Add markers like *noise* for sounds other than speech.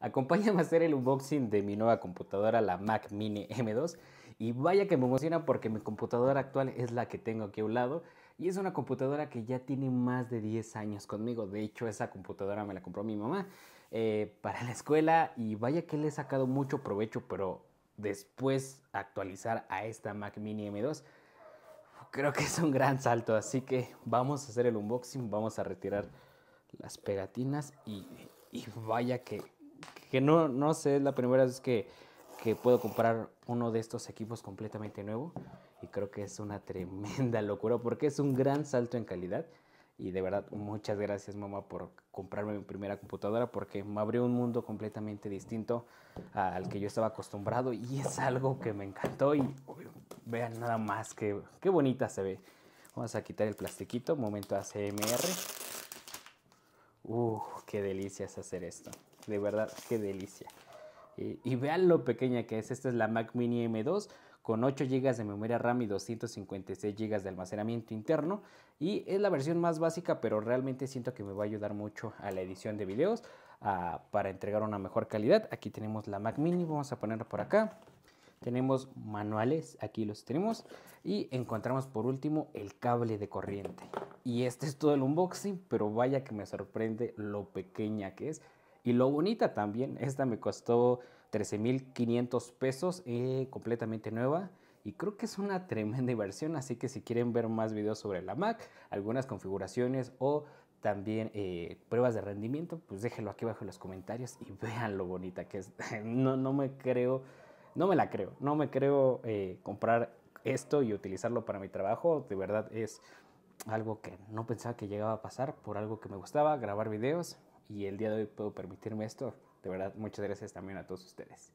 Acompáñame a hacer el unboxing de mi nueva computadora, la Mac Mini M2. Y vaya que me emociona porque mi computadora actual es la que tengo aquí a un lado. Y es una computadora que ya tiene más de 10 años conmigo. De hecho, esa computadora me la compró mi mamá eh, para la escuela. Y vaya que le he sacado mucho provecho, pero después actualizar a esta Mac Mini M2 creo que es un gran salto. Así que vamos a hacer el unboxing, vamos a retirar las pegatinas y, y vaya que que no, no sé, es la primera vez que, que puedo comprar uno de estos equipos completamente nuevo y creo que es una *laughs* tremenda locura porque es un gran salto en calidad y de verdad muchas gracias mamá por comprarme mi primera computadora porque me abrió un mundo completamente distinto al que yo estaba acostumbrado y es algo que me encantó y vean nada más que qué bonita se ve. Vamos a quitar el plastiquito, momento ACMR. Uh, qué delicia es hacer esto de verdad, qué delicia. Y, vean lo pequeña que es. Esta es la Mac Mini M2 con 8 GB de memoria RAM y 256 GB de almacenamiento interno. Y es la versión más básica, pero realmente siento que me va a ayudar mucho a la edición de videos para entregar una mejor calidad. Aquí tenemos la Mac Mini, vamos a ponerla por acá. Tenemos manuales, aquí los tenemos. Y encontramos por último el cable de corriente. Y este es todo el unboxing, pero vaya que me sorprende lo pequeña que es y lo bonita también, esta me costó 13.500 pesos, eh, completamente nueva. Y creo que es una *laughs* tremenda inversión, así que si quieren ver más videos sobre la Mac, algunas configuraciones o también eh, pruebas de rendimiento, pues déjenlo aquí abajo en los comentarios y *laughs* vean lo bonita que es. *laughs* No, no me creo, no me la creo, no me creo eh, comprar esto y utilizarlo para mi trabajo. De verdad es algo que no pensaba que llegaba a pasar por algo que me gustaba, grabar videos y el día de hoy puedo permitirme esto. De verdad, muchas gracias también a todos ustedes.